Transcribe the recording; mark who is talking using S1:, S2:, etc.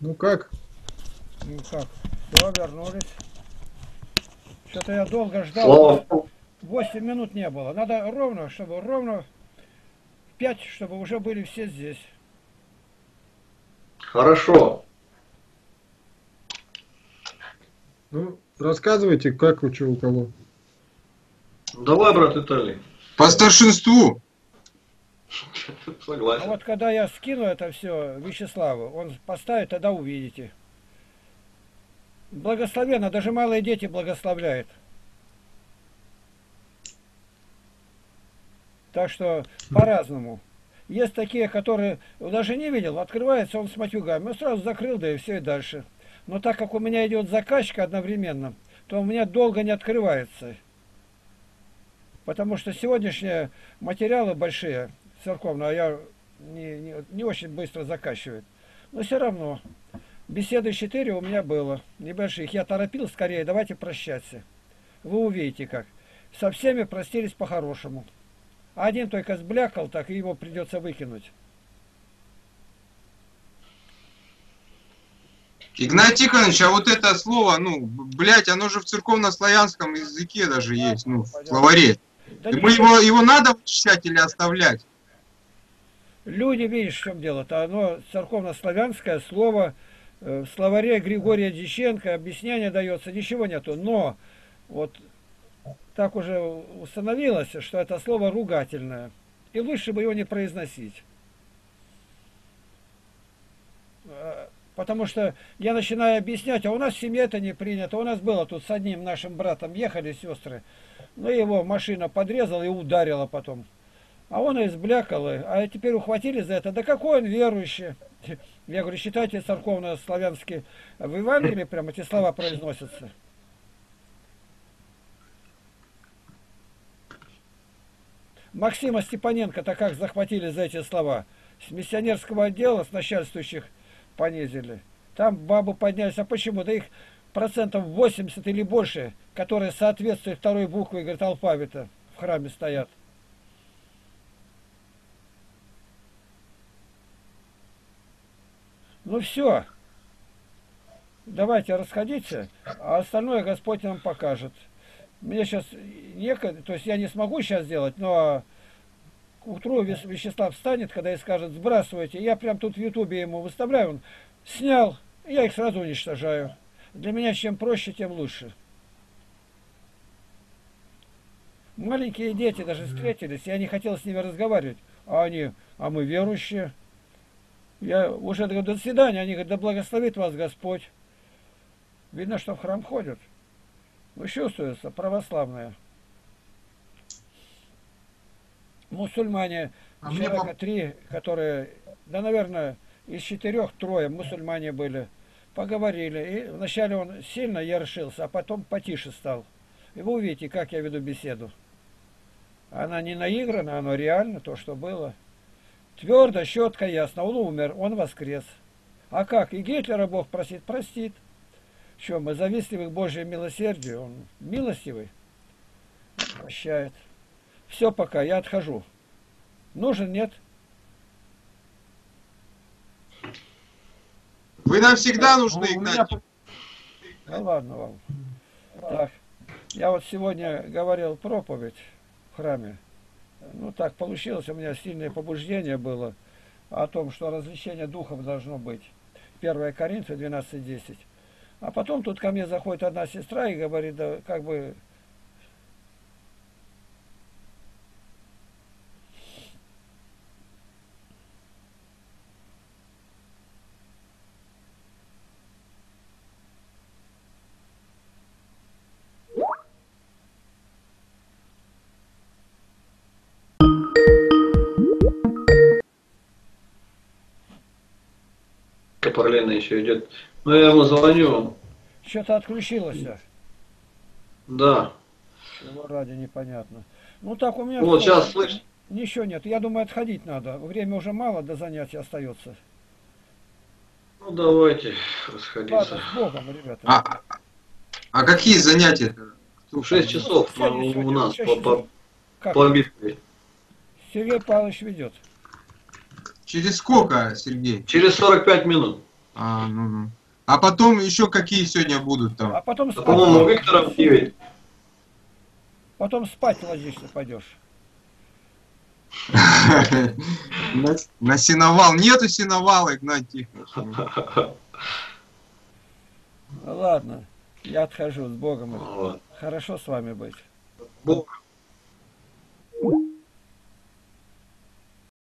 S1: Ну как?
S2: Ну как? Все, вернулись. Что-то я долго ждал.
S3: Слава Богу.
S2: 8 минут не было. Надо ровно, чтобы ровно в 5, чтобы уже были все здесь.
S3: Хорошо.
S1: Ну, рассказывайте, как вы что у кого.
S3: Давай, брат Виталий.
S4: По старшинству.
S2: А
S3: Согласен.
S2: вот когда я скину это все Вячеславу, он поставит, тогда увидите. Благословенно, даже малые дети благословляют. Так что по-разному. Есть такие, которые даже не видел, открывается он с матюгами, он сразу закрыл, да и все, и дальше. Но так как у меня идет закачка одновременно, то у меня долго не открывается. Потому что сегодняшние материалы большие, церковные, а я не, не, не очень быстро закачивает. Но все равно, беседы 4 у меня было, небольших. Я торопил скорее, давайте прощаться. Вы увидите как. Со всеми простились по-хорошему. Один только сблякал, так и его придется выкинуть.
S4: Игнатий Тихонович, а вот это слово, ну, блять, оно же в церковно-славянском языке даже есть, ну, в словаре.
S2: Да
S4: мы его, его надо вычищать или оставлять?
S2: Люди, видишь, в чем дело-то? Оно церковно-славянское слово, э, в словаре Григория Диченко объяснение дается, ничего нету. Но вот так уже установилось, что это слово ругательное. И лучше бы его не произносить. Э, Потому что я начинаю объяснять, а у нас в семье это не принято. У нас было тут с одним нашим братом, ехали сестры, но его машина подрезала и ударила потом. А он изблякал, и- а теперь ухватили за это. Да какой он верующий? Я говорю, считайте церковно-славянские. В Евангелии прямо эти слова произносятся. Максима Степаненко-то как захватили за эти слова? С миссионерского отдела, с начальствующих понизили. Там бабу поднялись. А почему? Да их процентов 80 или больше, которые соответствуют второй букве, говорит, алфавита в храме стоят. Ну все. Давайте расходиться, а остальное Господь нам покажет. Мне сейчас некогда, то есть я не смогу сейчас сделать, но к утру Вячеслав встанет, когда и скажет, сбрасывайте. Я прям тут в Ютубе ему выставляю, он снял, я их сразу уничтожаю. Для меня чем проще, тем лучше. Маленькие дети даже встретились, я не хотел с ними разговаривать. А они, а мы верующие. Я уже говорю, до свидания. Они говорят, да благословит вас Господь. Видно, что в храм ходят. Ну, чувствуется, православные. Мусульмане,
S4: А мне
S2: человека
S4: пом-
S2: три, которые, да, наверное, из четырех трое мусульмане были. Поговорили. И вначале он сильно ершился, а потом потише стал. И вы увидите, как я веду беседу. Она не наиграна, оно реально, то, что было. Твердо, четко, ясно. Он умер, он воскрес. А как? И Гитлера Бог просит, простит. Что, мы завистливы к Божьему милосердию? Он милостивый. Прощает. Все пока, я отхожу. Нужен, нет?
S4: Вы нам всегда нужны,
S1: Ну, у меня
S4: Игнатий.
S2: Ну ладно вам. Так. Я вот сегодня говорил проповедь в храме. Ну так получилось, у меня сильное побуждение было о том, что развлечение духов должно быть. 1 Коринфянам 12.10. А потом тут ко мне заходит одна сестра и говорит, да как бы
S3: Капарлена еще идет. Ну, я ему звоню.
S2: что-то отключилось.
S3: Да.
S2: Чего ради непонятно. Ну так у меня...
S3: Вот,
S2: всё.
S3: сейчас слышь.
S2: Ничего нет. Я думаю, отходить надо. Время уже мало, до занятия остается.
S3: Ну, давайте
S2: Ладно,
S3: расходиться.
S2: с Богом, ребята.
S4: А, а какие занятия?
S3: В 6 часов
S2: Сегодня,
S3: у- нас
S2: шесть
S3: по,
S2: часов.
S3: по, по битве.
S2: Сергей Павлович ведет.
S4: Через сколько, Сергей?
S3: Через 45 минут.
S4: А, ну, ну. А потом еще какие сегодня будут там?
S2: А потом спать,
S3: по-моему, у Виктора 9.
S2: потом спать ложишься, пойдешь.
S4: На, сеновал. Нету сеновала, Игнат Тихонович.
S2: Ладно, я отхожу с Богом. Хорошо с вами быть.
S3: Бог